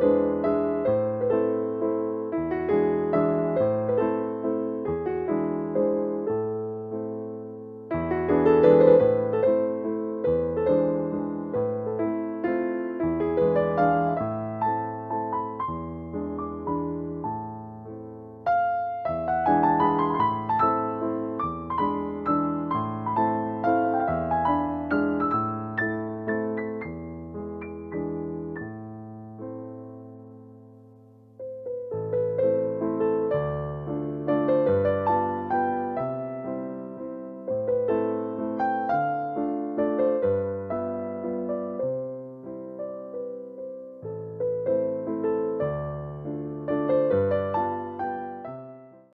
you